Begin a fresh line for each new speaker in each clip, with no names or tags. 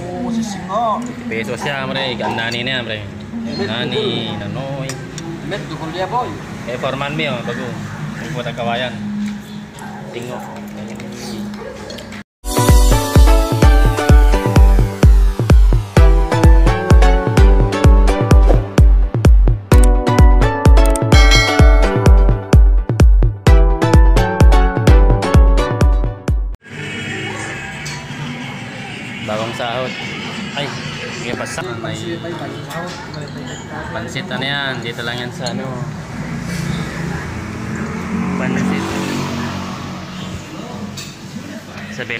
Noy. Pesosnya mereka ikan nani ini mereka. Nani, nanoy.
Met tu kuliah boy.
Eh forman mio bagus. Buat kawayan. Tengok. Sahod. Ay, may pasak. May pansit ano yan. Dito lang yan sa ano. Pansit. Sabi,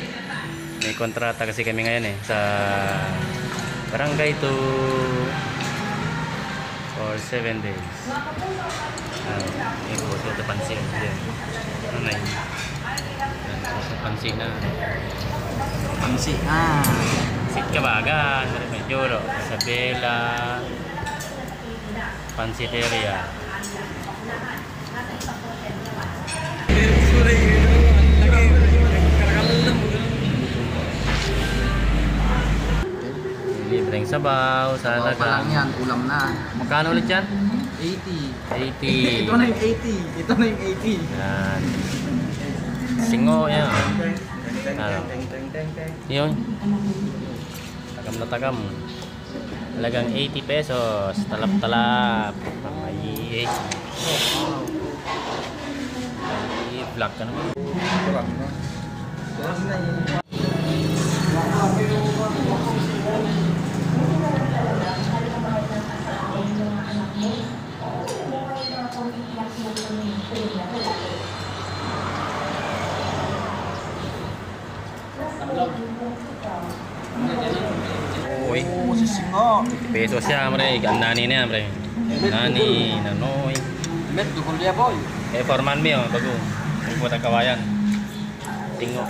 may kontrata kasi kami ngayon eh sa barangay to for 7 days. Ah, may puso ito pansit. Yan. Ano na puso pansit na.
Pansi. Ah.
Sit ka bagan, may juro, Isabela, Pansiteria. Libreng sabaw,
Sabaw pa lang yan, ulam na.
Magkano ulit yan?
80.
80.
Ito na yung 80. Ito na yung 80.
Yan. Singo yan. Ano? Yun. Tagam na tagam. Talagang 80 pesos. Talap-talap. Ay, vlog ka naman.
Tapos na yun.
Uy,
Oo,
Pesosnya mereka ikan nani ini mereka. Nani, nanoi.
Met dukul dia boy.
Eh forman mil oh, bagus. Buat kawayan.
Tengok.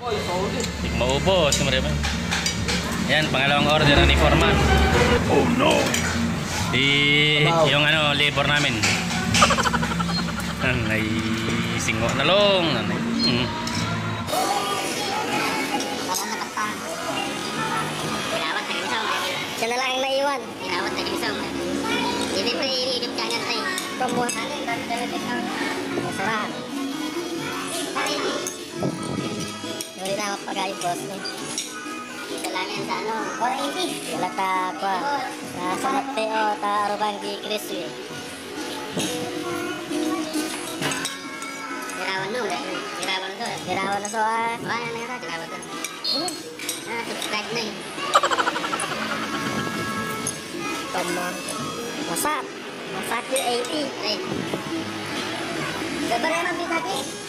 Hindi ko maubos. Yan, pangalawang order na ni Forman. Oh no! Di, yung ano, labor namin. Nanay, singo na long. Nanay. Mm.
Siya na lang ang naiwan. Tinawat na gisam. Hindi pa iigip ka nga tayo. Kamu. Masarap. Hindi na mapagayos boss ni. Ito lang yan sa ano. 480. Wala ta pa. Nasa Mateo ta arubang di Crispy. Tirawan no. Tirawan to. Tirawan na so ah. Wala na nga tirawan to. Ah, subscribe na eh. Tama. Masak. Masak yung 80. Ay. Gabar naman kita, Chris.